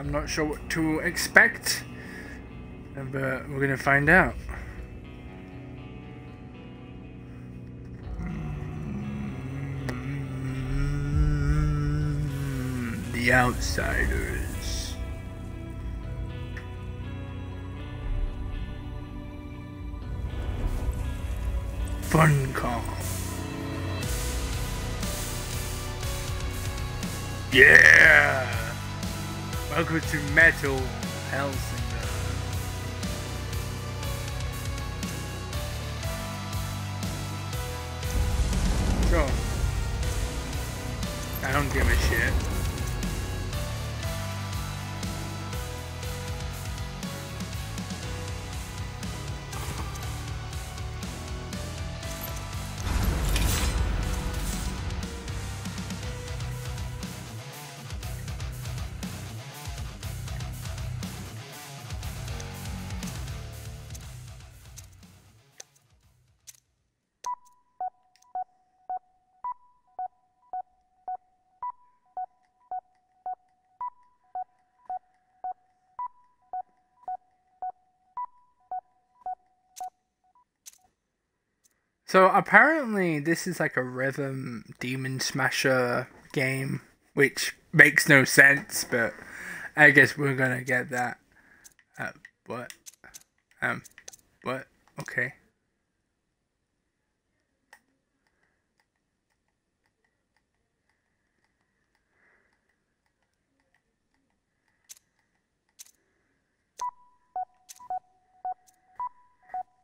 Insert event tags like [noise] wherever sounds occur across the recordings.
I'm not sure what to expect, but we're gonna find out. The Outsiders. Funcom. Yeah! Welcome to Metal Hellsinger. Sure. I don't give a shit. So apparently this is like a rhythm demon smasher game, which makes no sense, but I guess we're gonna get that. Uh? Um, what? Okay.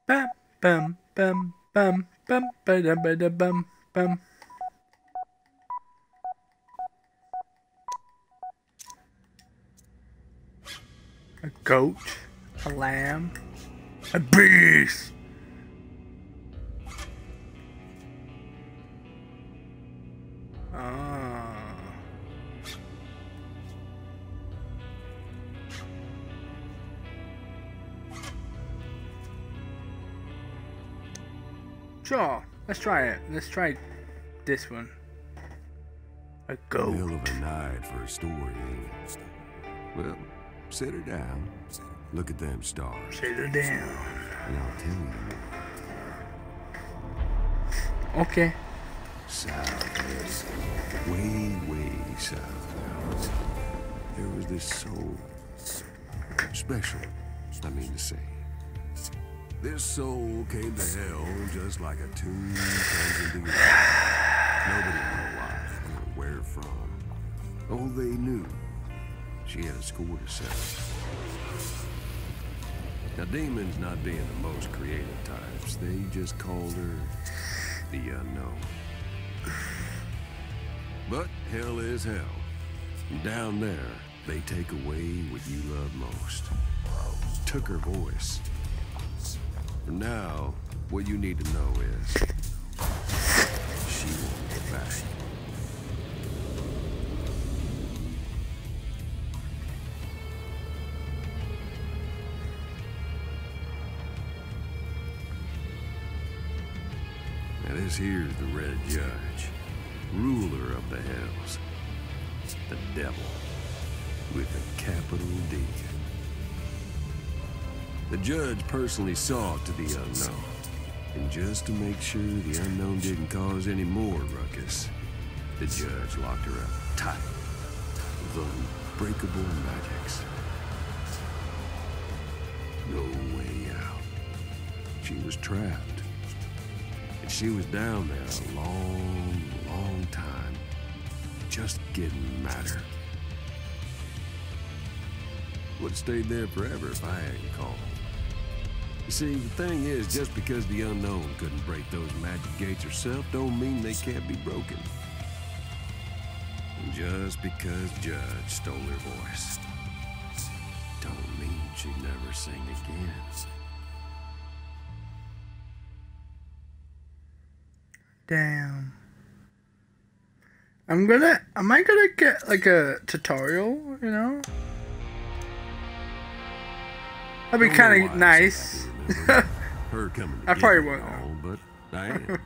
Bum bum bum bum bum ba da ba da bum bum. A goat, a lamb, a beast. Let's try it. Let's try this one. A goat. Hell of a night for a story. Well, sit her down. Look at them stars. Sit her down. And I'll tell you. Okay. South, way, way south. There was this soul. Special, I mean to say. This soul came to hell just like a tune comes into Nobody knew why or where from. All they knew, she had a score to settle. Now, demons not being the most creative types, they just called her the unknown. But hell is hell. Down there, they take away what you love most. Took her voice. Now, what you need to know is she won't get back. Now this here's the Red Judge, ruler of the hells. The devil, with a capital D. The judge personally saw to the unknown. And just to make sure the unknown didn't cause any more ruckus, the judge locked her up tight with unbreakable magics. No way out. She was trapped. And she was down there a long, long time. Just getting madder. Would have stayed there forever if I hadn't called. You see, the thing is, just because the unknown couldn't break those magic gates herself, don't mean they can't be broken. And just because Judge stole her voice, don't mean she'd never sing again. Damn. I'm gonna. Am I gonna get like a tutorial? You know. That'd be kind of nice. Said I could remember her coming to I probably won't, all, but I am.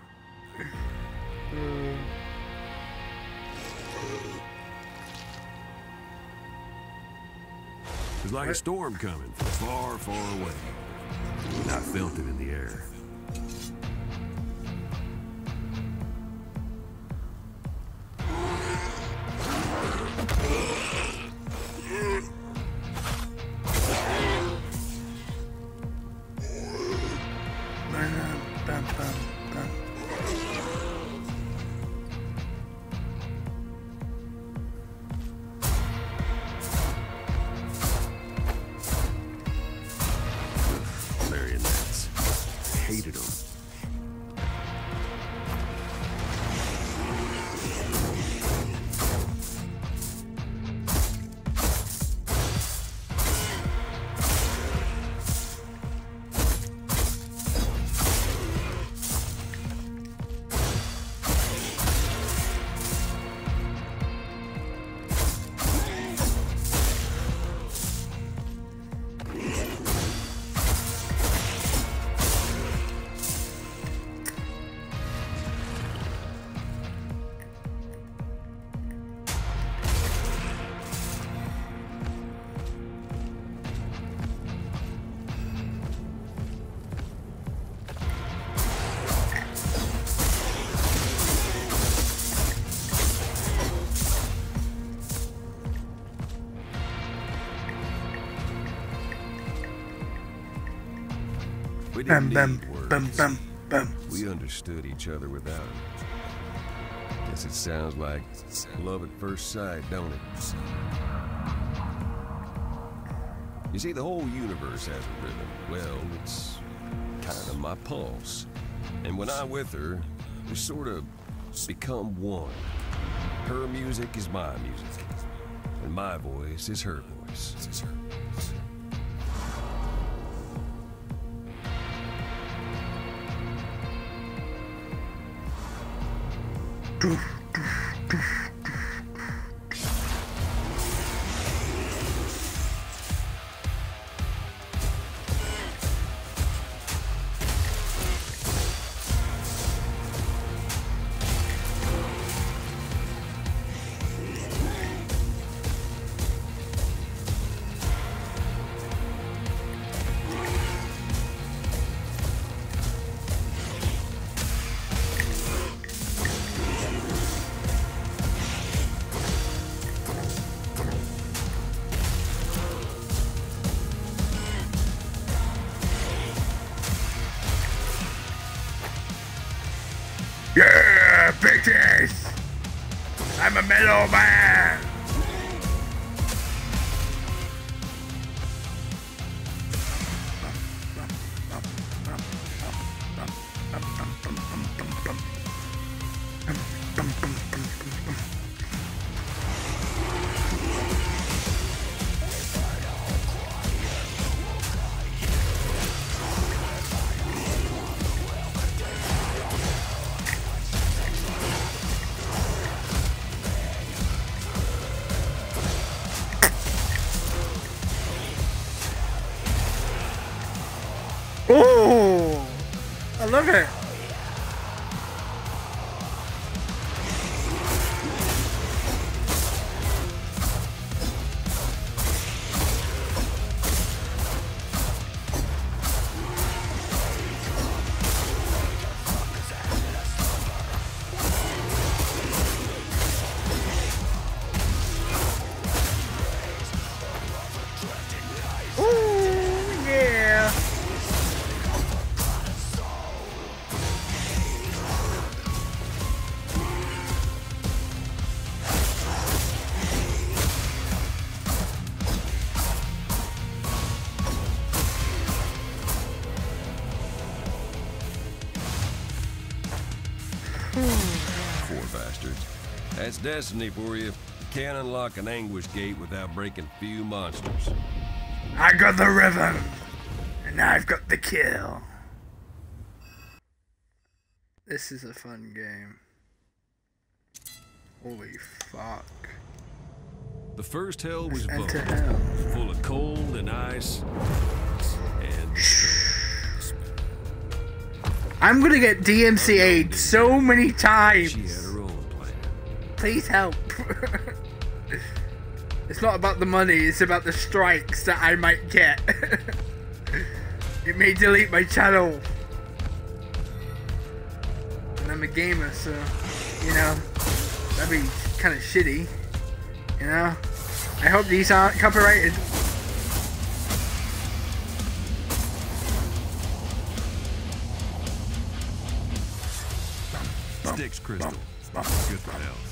It was like a storm coming from far, far away. I felt it in the air. We didn't bum, need words. bum, bum, bum. We understood each other without them. Guess it sounds like love at first sight, don't it? You see, the whole universe has a rhythm. Well, it's kind of my pulse. And when I'm with her, we sort of become one. Her music is my music, and my voice is her voice. Love it. Destiny for you. Can't unlock an anguish gate without breaking few monsters. I got the rhythm, and I've got the kill. This is a fun game. Holy fuck. The first hell was hell. full of cold and ice and I'm gonna get DMCA'd so many times. Please help. [laughs] It's not about the money, it's about the strikes that I might get. [laughs] it may delete my channel. And I'm a gamer, so, you know, that'd be kind of shitty. You know? I hope these aren't copyrighted. Sticks crystal. Good for health.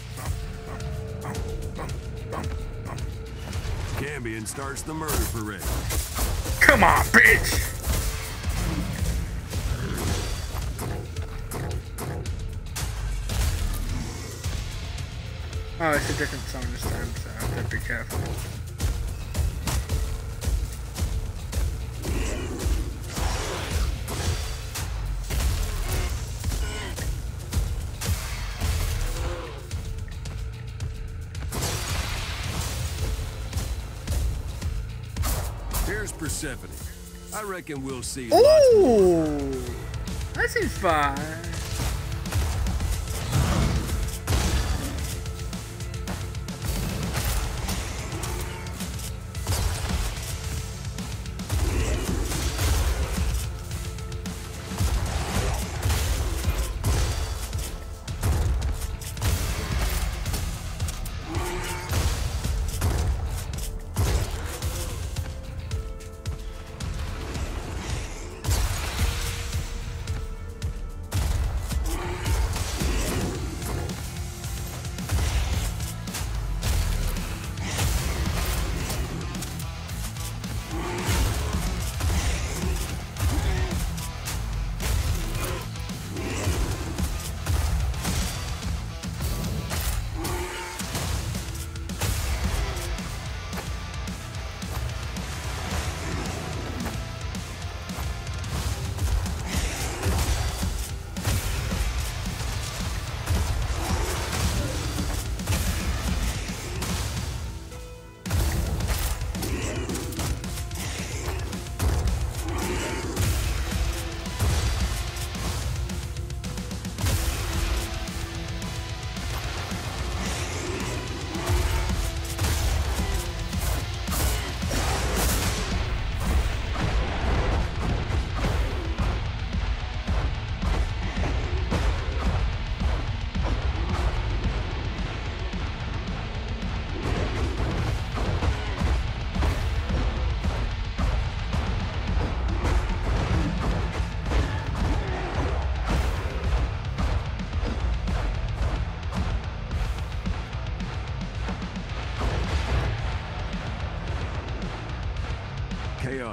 Cambion starts the murder parade. Come on, bitch! Oh, it's a different song this time, so I have to be careful. Persephone. I reckon we'll see lots more. Ooh! That seems fun.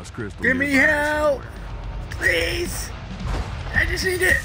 Crystal. Give me help! somewhere. Please! I just need it!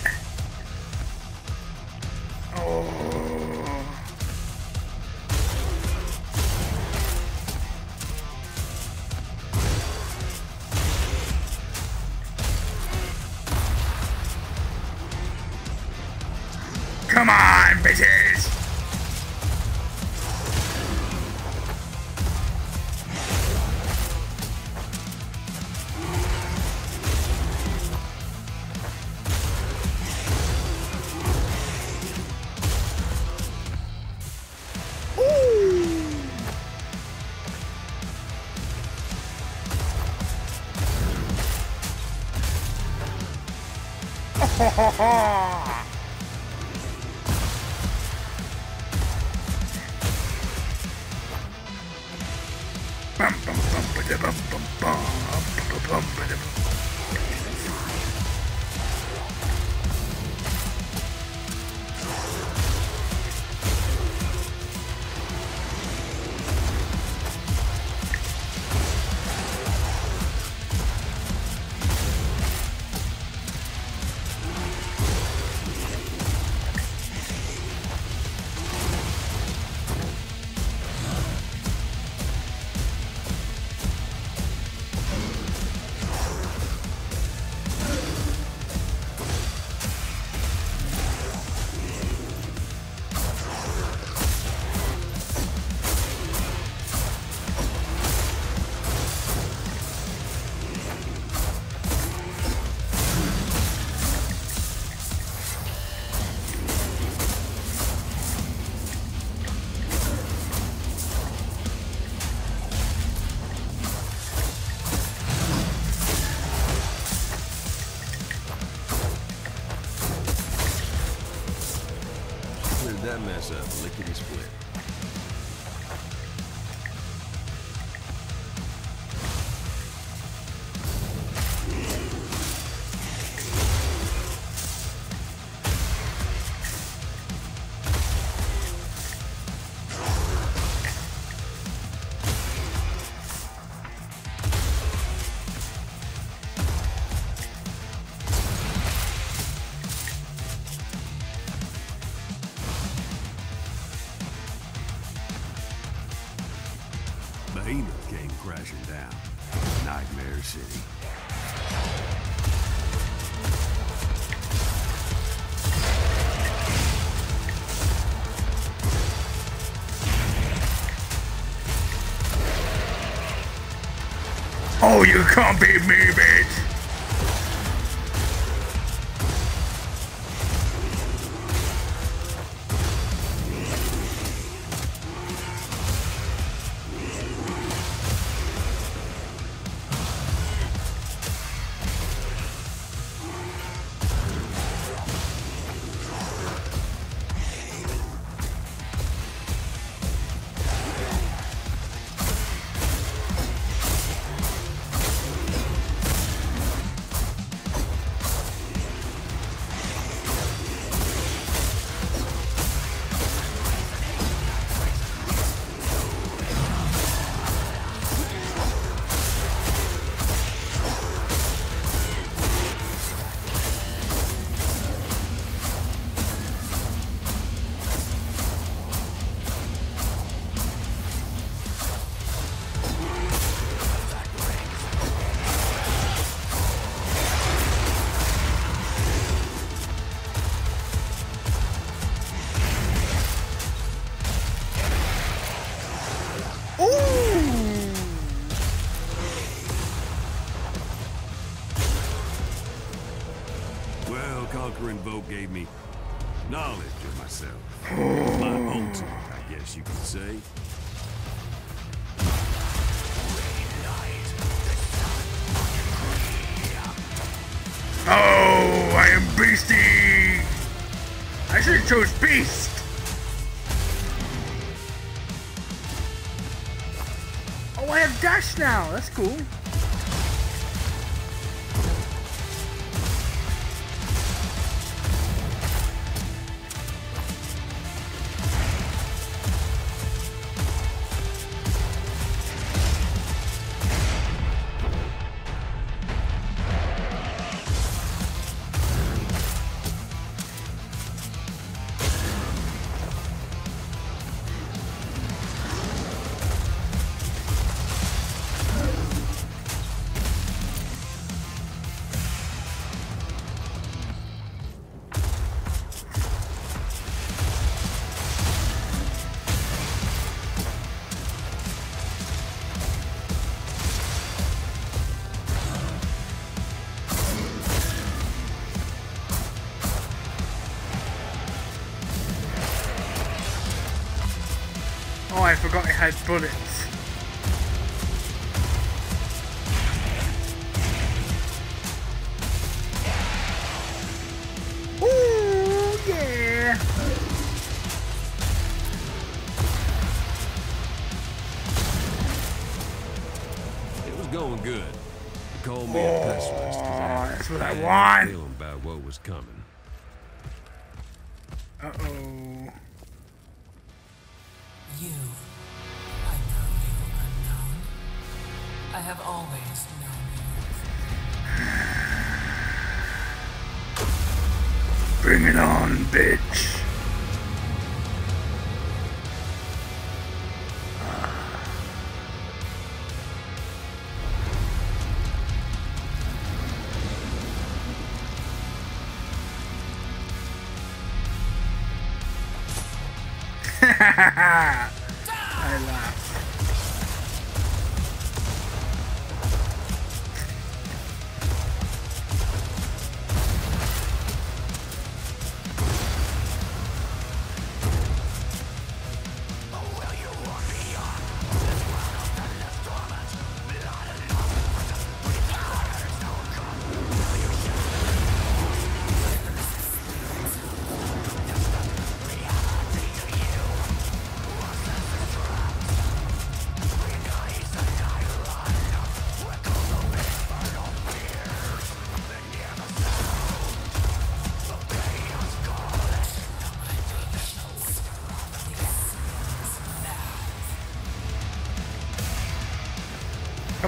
You can't beat me, that's cool. had bullets. Ooh, yeah! It was going good. Call called me oh, a pessimist. That's what I, I want. Feeling about what was coming.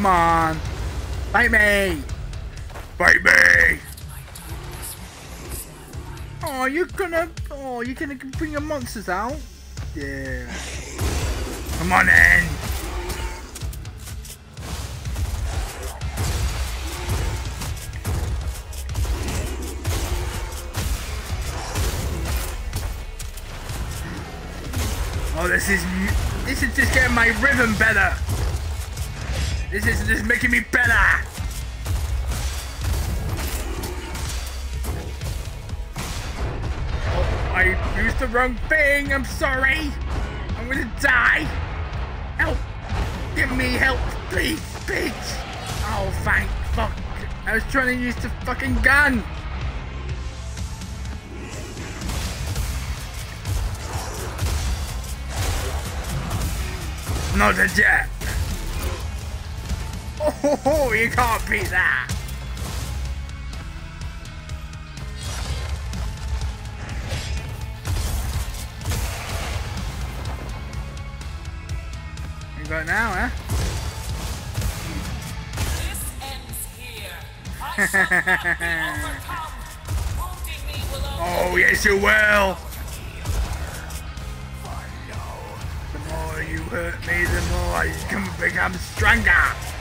Come on. Fight me. Fight me. Oh, you're gonna. Oh, you're gonna bring your monsters out. Yeah. Come on in. Oh, this is this is just getting my rhythm better. This is just making me better. Oh, I used the wrong thing. I'm sorry. I'm gonna die. Help! Give me help, please, bitch. Oh, thank fuck. I was trying to use the fucking gun. Not a jet. Oh, [laughs] you can't beat that. You got now, huh? This ends here. I shall not be overcome. Wounding me will only Oh, yes, you will. The more you hurt me, the more you can become stronger.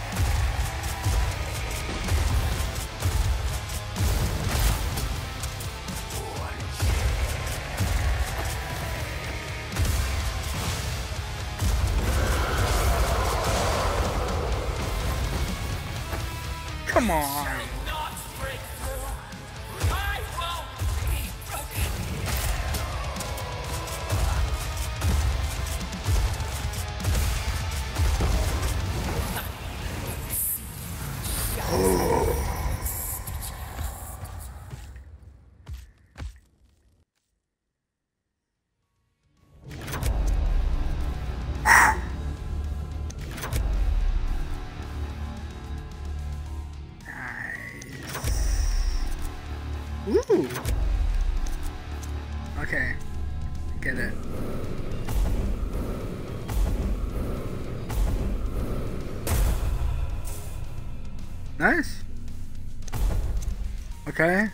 Okay.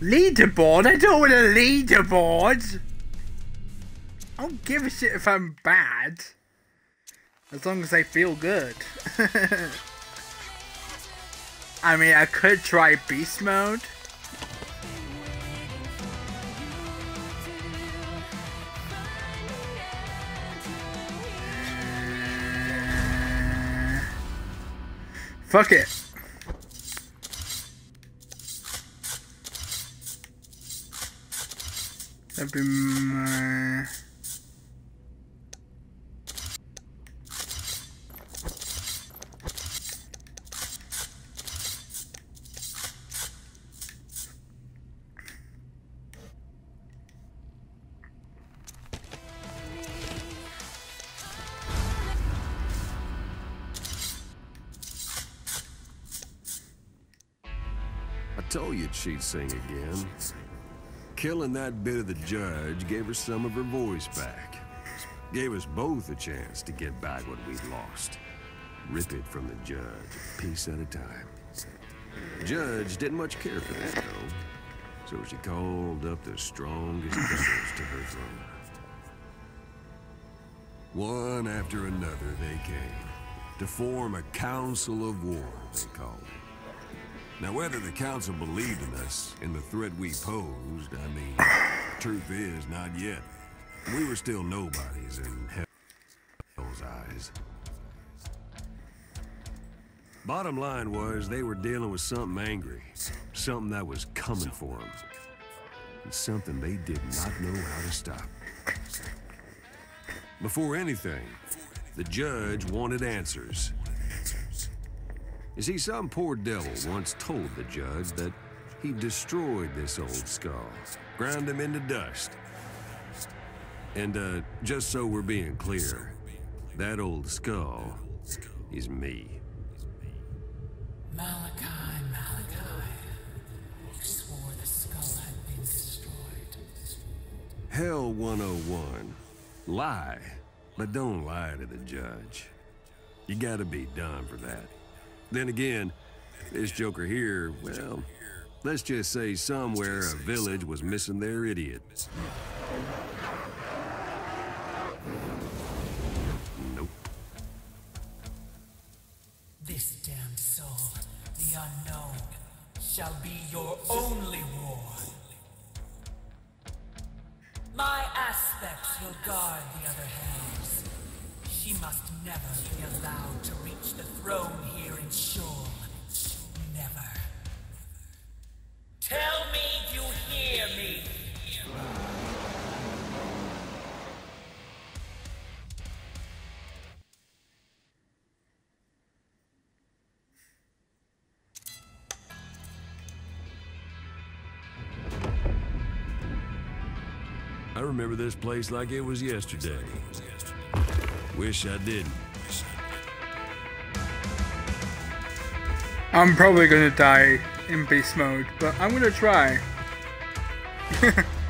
Leaderboard? I don't want a leaderboard. I don't give a shit if I'm bad. As long as I feel good. [laughs] I mean, I could try beast mode. Fuck it. I told you she'd sing again. Killing that bit of the judge gave her some of her voice back. Gave us both a chance to get back what we'd lost. Rip it from the judge, piece at a time. Judge didn't much care for that, though. So she called up the strongest brothers to her throne. One after another they came, to form a council of war, they called it. Now, whether the council believed in us in the threat we posed, I mean, [sighs] truth is, not yet. We were still nobodies in hell's eyes. Bottom line was, they were dealing with something angry, something that was coming for them, and something they did not know how to stop. Before anything, the judge wanted answers. You see, some poor devil once told the judge that he destroyed this old skull, ground him into dust. And, uh, just so we're being clear, that old skull is me. Malachi, Malachi. You swore the skull had been destroyed. Hell 101. Lie, but don't lie to the judge. You gotta be done for that. Then again, this joker here, well, let's just say somewhere a village was missing their idiot. Nope. This damned soul, the unknown, shall be your only. My aspects will guard the other halves. She must never be allowed to reach the throne here in Sheol. Never. Tell me you hear me. I remember this place like it was yesterday. Wish I didn't. I'm probably gonna die in beast mode, but I'm gonna try. [laughs]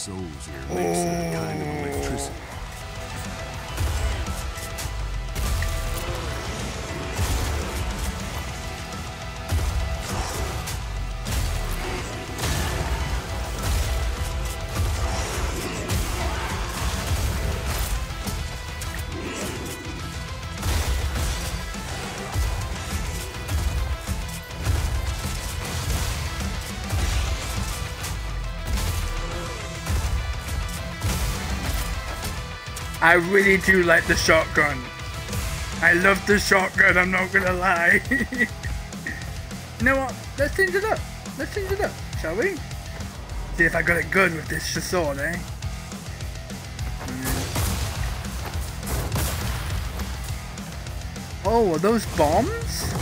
souls here. It a kind I really do like the shotgun. I love the shotgun, I'm not gonna lie. [laughs] you know what? Let's change it up. Let's change it up, shall we? See if I got it good with this sword, eh? Oh, are those bombs?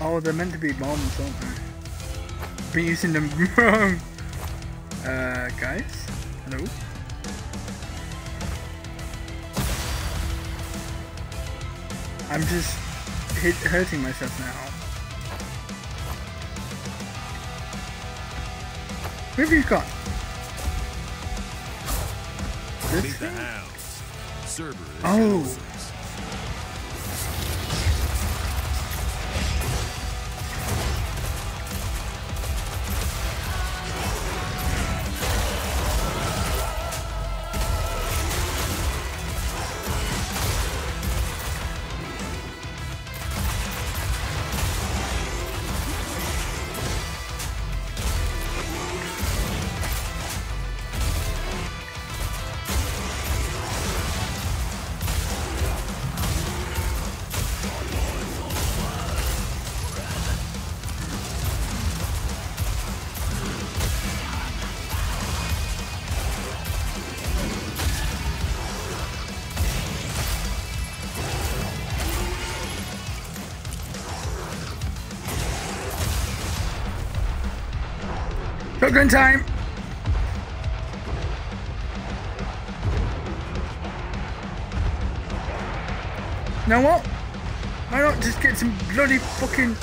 Oh, they're meant to be bombs, aren't they? Been using them [laughs] wrong. Uh, guys? Hello? I'm just hit, hurting myself now. Where have you got? This Meet the thing? hounds. Cerberus. Oh. oh. Shotgun time! Now what? Why not just get some bloody fucking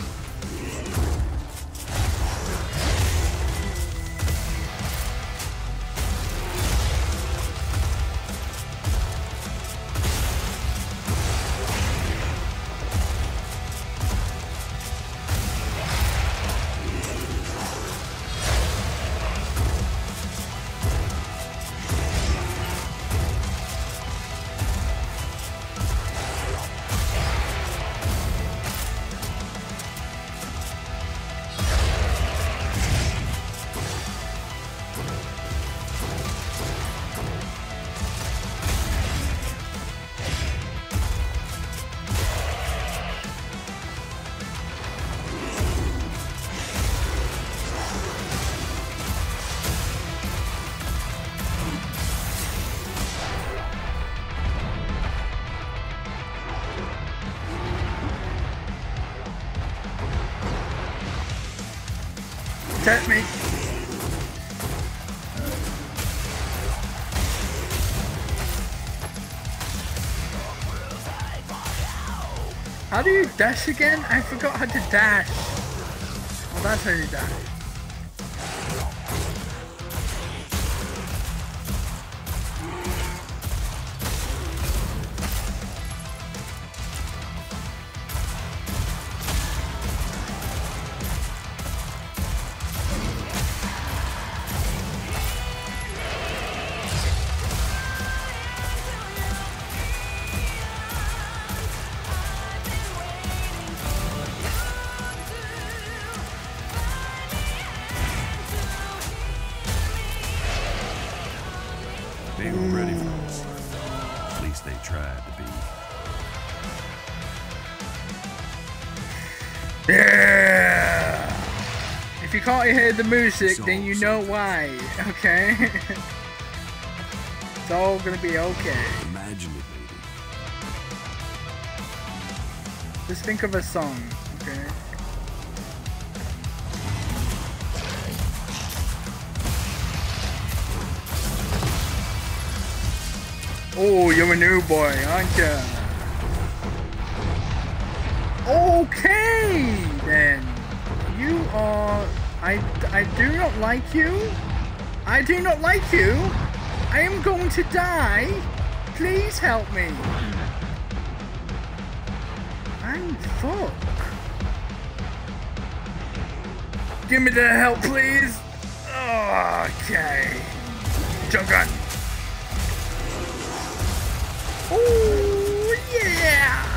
Attack me. How do you dash again? I forgot how to dash. Oh, that's how you dash. If you can't hear the music, So then you know why, okay? [laughs] it's all gonna be okay. Imagine it, lady. Just think of a song, okay? Oh, you're a new boy, aren't you? Okay, then. You are... I, I do not like you. I do not like you. I am going to die. Please help me. I'm fuck. Give me the help, please. Okay. Jump gun. Oh yeah.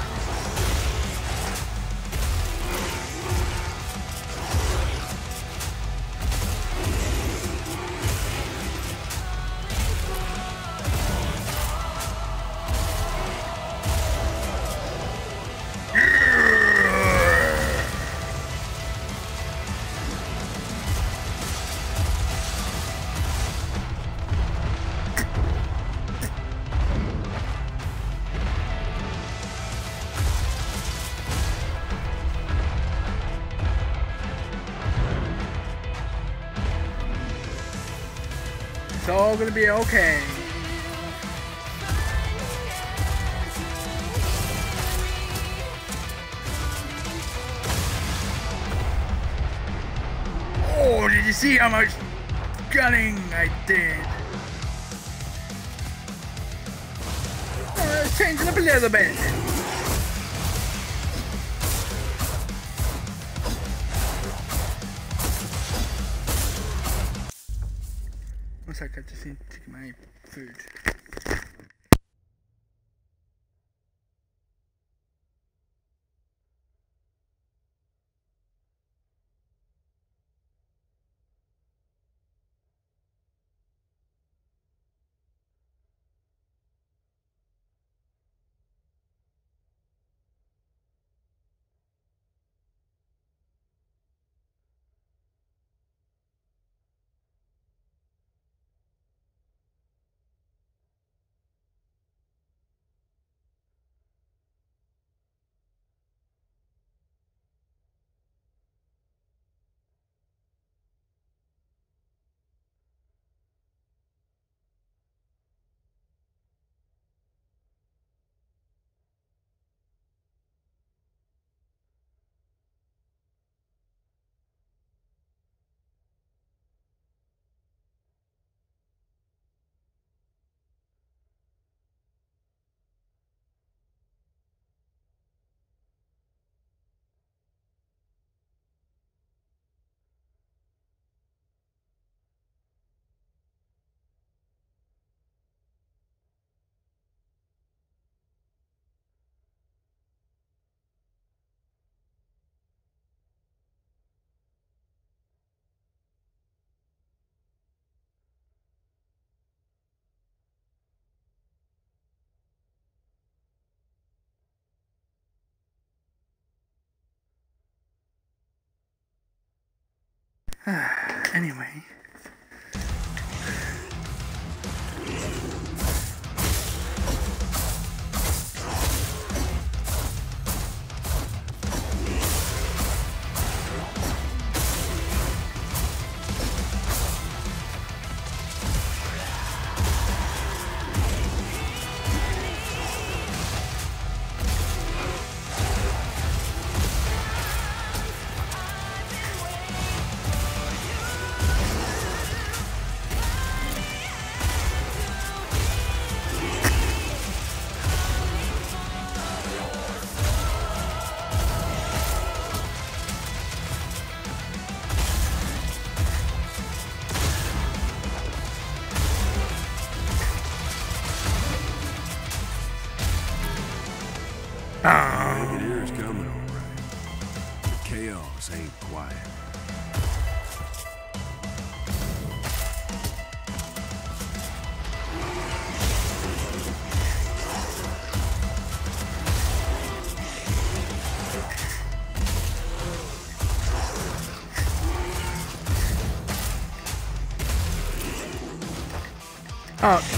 Gonna be okay. Oh, did you see how much gunning I did? Uh, let's change up a little bit. Food. [sighs] anyway. Oh,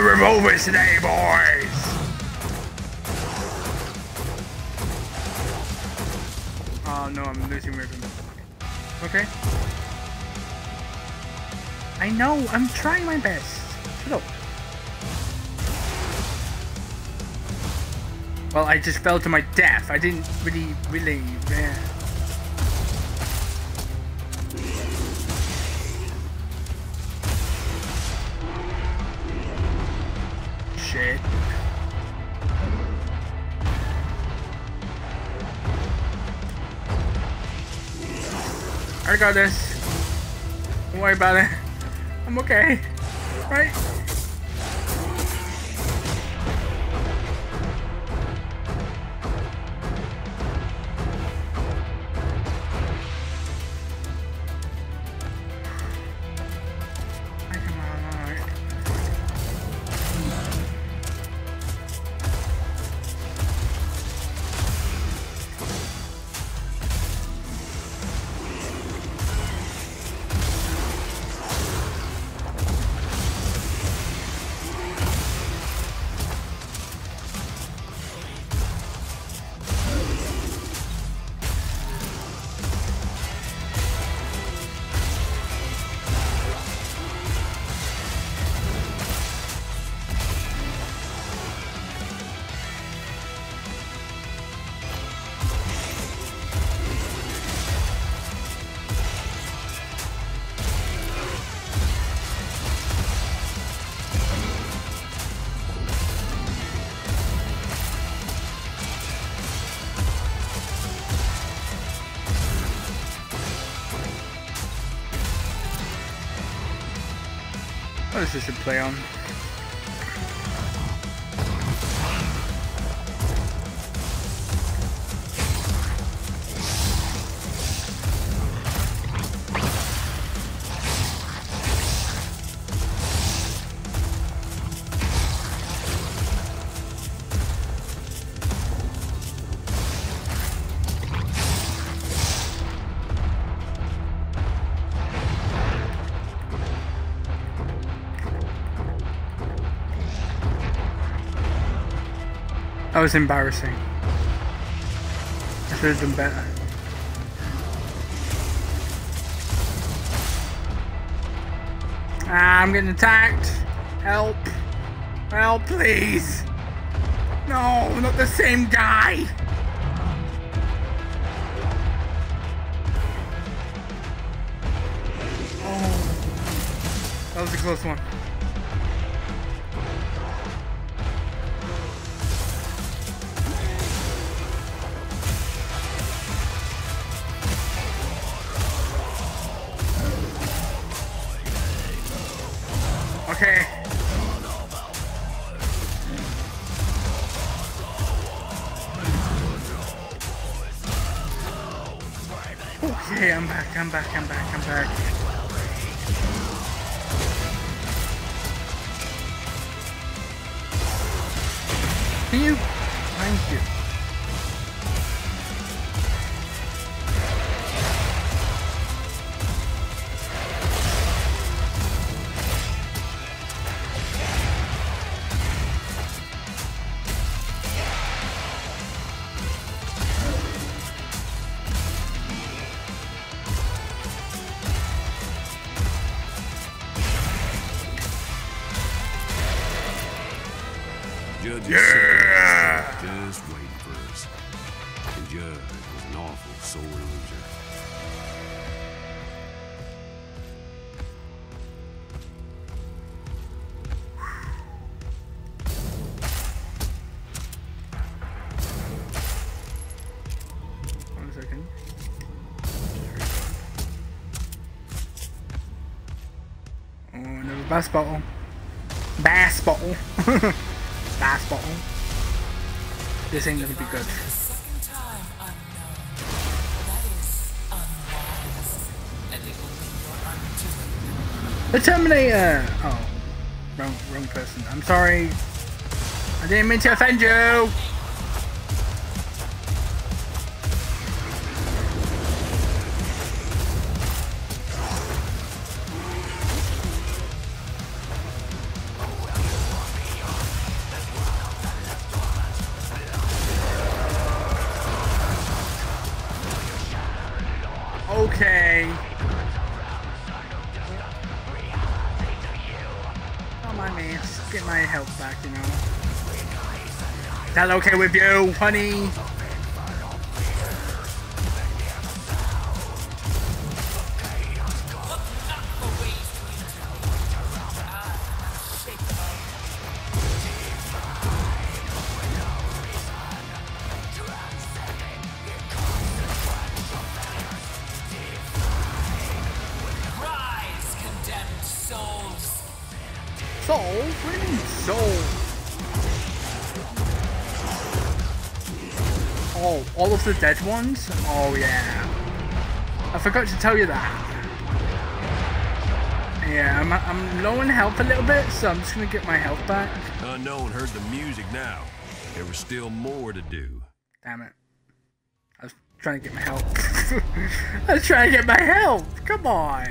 my revolvers today, boys. Oh no, I'm losing rhythm. Okay. I know, I'm trying my best. Shut up. Well, I just fell to my death. I didn't really, really. Yeah. Got this. Don't worry about it. I'm okay. Right? What is this to play on? That was embarrassing. I should have done better. Ah, I'm getting attacked. Help. Help, please. No, not the same guy. Oh, that was a close one. Yeah! just waiting for us. And Judge was an awful sore loser. One second. Oh, [laughs] Bottle. Bass bottle. bass bottle. This ain't gonna be good. The second time unknown. That is unwise. And it will be your undoing. The Terminator. Oh, wrong, wrong person. I'm sorry. I didn't mean to offend you. Is that okay with you, honey? Rise, condemned souls. Soul? What do you mean soul? Oh, all of the dead ones? Oh yeah. I forgot to tell you that. Yeah, I'm, I'm low in health a little bit, so I'm just gonna get my health back. Unknown heard the music now. There was still more to do. Damn it. I was trying to get my health. [laughs] I was trying to get my health. Come on.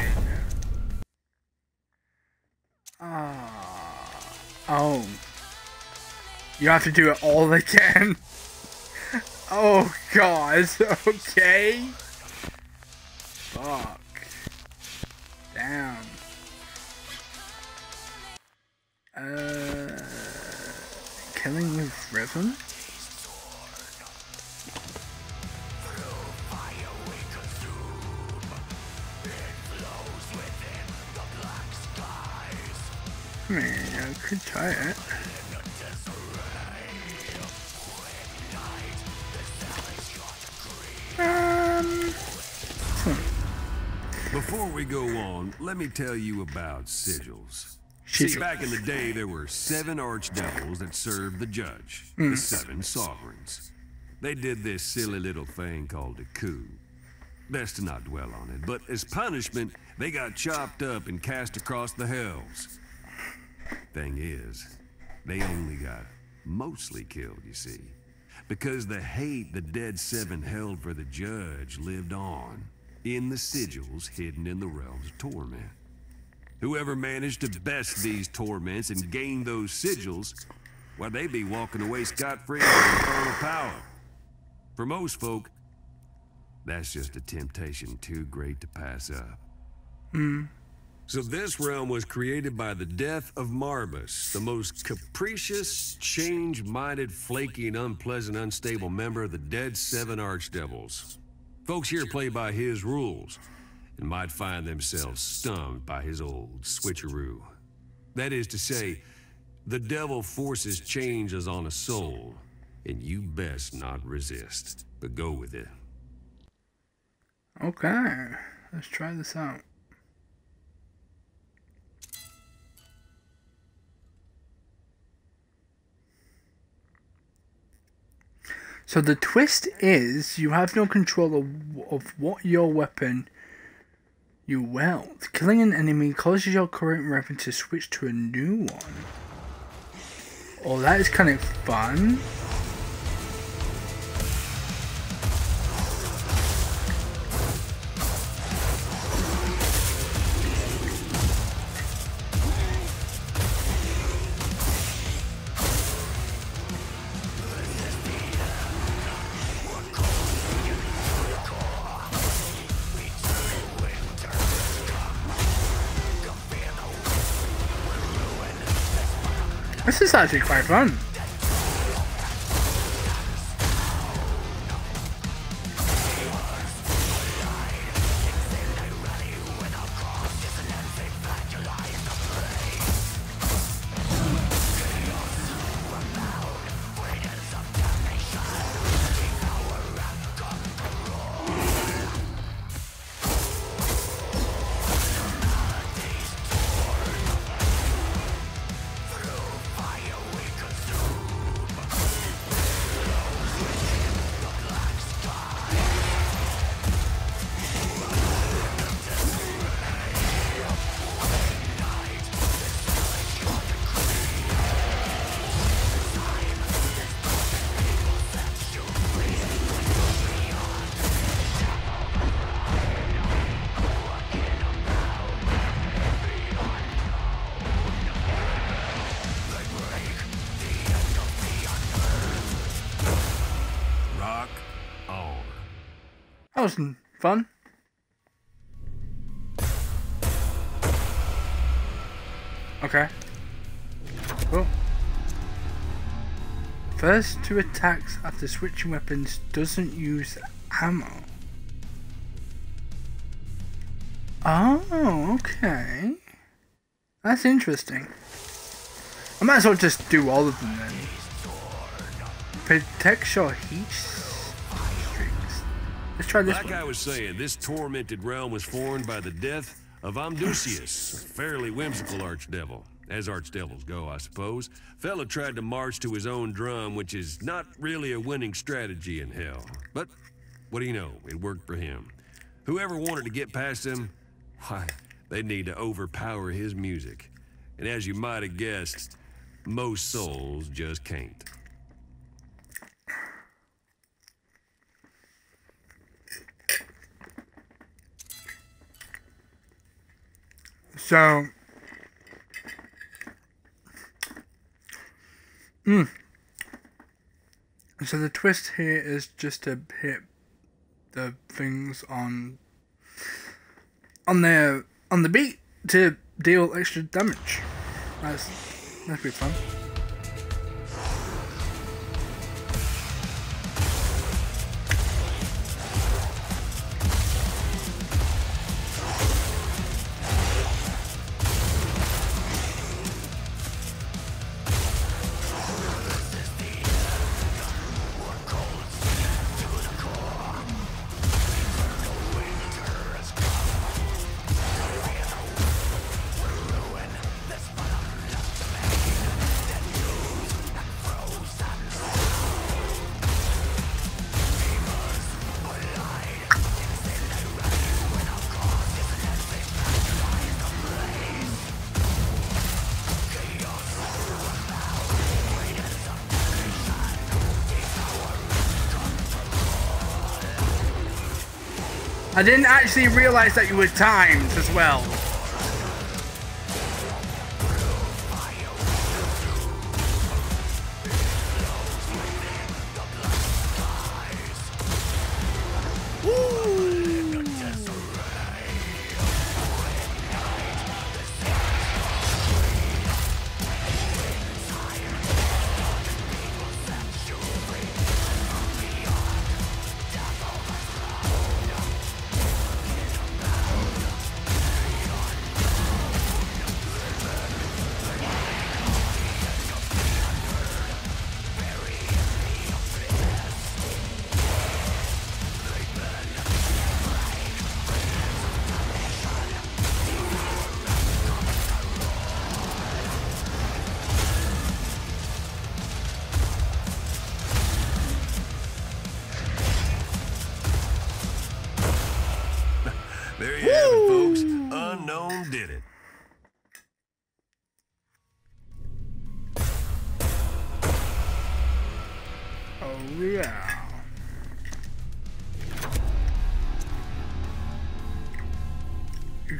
Ah. Oh. You have to do it all again. [laughs] Oh god. [laughs] Okay. Fuck. Damn. Uh. Killing with rhythm? I mean, I could try it. Um, Before we go on, let me tell you about sigils. Sigils. See, back in the day, there were seven archdevils that served the judge, the seven sovereigns. They did this silly little thing called a coup. Best to not dwell on it, but as punishment, they got chopped up and cast across the hells. Thing is, they only got mostly killed, you see. Because the hate the dead seven held for the judge lived on in the sigils hidden in the realms of torment. Whoever managed to best these torments and gain those sigils, why, they'd be walking away scot-free with infernal power. For most folk, that's just a temptation too great to pass up. Hmm. So this realm was created by the death of Marbas, the most capricious, change-minded, flaky, and unpleasant, unstable member of the dead Seven Archdevils. Folks here play by his rules, and might find themselves stung by his old switcheroo. That is to say, the devil forces changes on a soul, and you best not resist, but go with it. Okay, let's try this out. So the twist is you have no control of, of what your weapon you wield. Killing an enemy causes your current weapon to switch to a new one. Oh, that is kind of fun. Actually quite fun. That was fun. Okay. Cool. First two attacks after switching weapons doesn't use ammo. Oh, okay. That's interesting. I might as well just do all of them then. Your heat. Let's try this Like one. I was saying, this tormented realm was formed by the death of Amdusias, a fairly whimsical archdevil. As archdevils go, I suppose. Fella tried to march to his own drum, which is not really a winning strategy in hell. But what do you know? It worked for him. Whoever wanted to get past him, why, they need to overpower his music. And as you might have guessed, most souls just can't. So, mm. So the twist here is just to hit the things on on the on the beat to deal extra damage. That's that's pretty fun. I didn't actually realize that you were timed as well.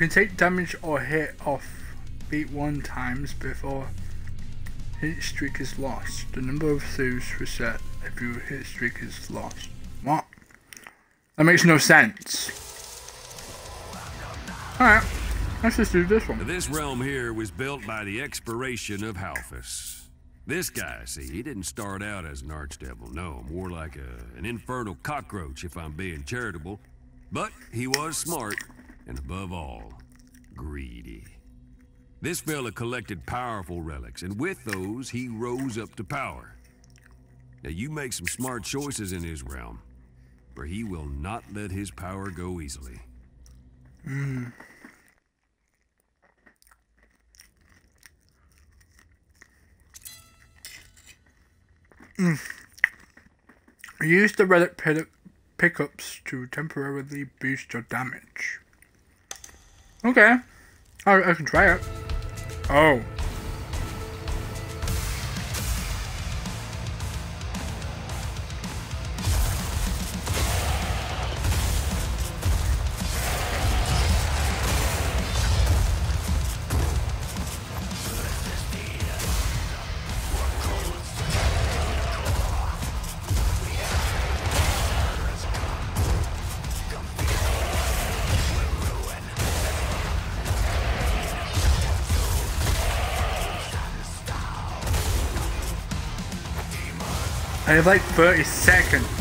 Can take damage or hit off beat one times before hit streak is lost. The number of saves reset if your hit streak is lost. What? That makes no sense. Alright, let's just do this one. This realm here was built by the expiration of Halphas. This guy, see, he didn't start out as an archdevil, no, more like a, an infernal cockroach if I'm being charitable. But he was smart, and above all, greedy. This fella collected powerful relics, and with those, he rose up to power. Now, you make some smart choices in his realm, for he will not let his power go easily. Hmm. Hmm. Use the relic pickups to temporarily boost your damage. Okay. I, I can try it. Oh. I have like 30 seconds.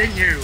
Didn't you?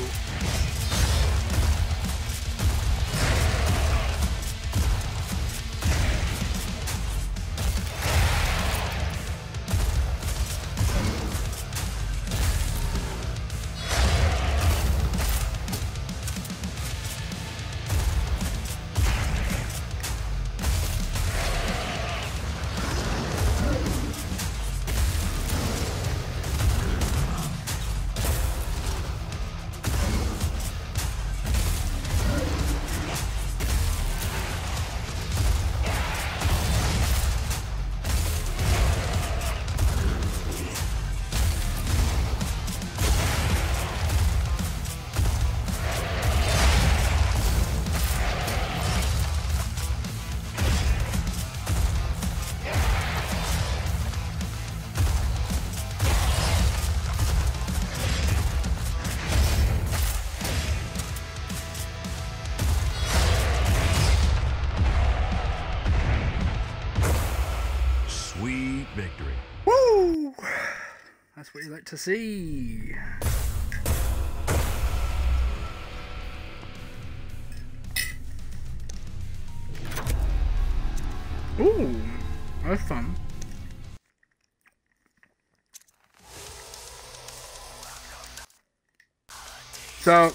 To see. Ooh, that's fun. So,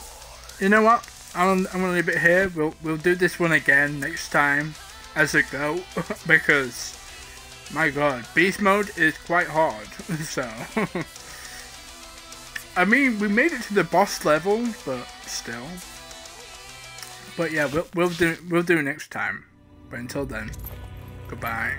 you know what? I'm, I'm gonna leave it here. We'll we'll do this one again next time as a go [laughs] because my god, beast mode is quite hard. [laughs] So, [laughs] I mean, we made it to the boss level, but still. But yeah, we'll we'll do we'll do next time. But until then, goodbye.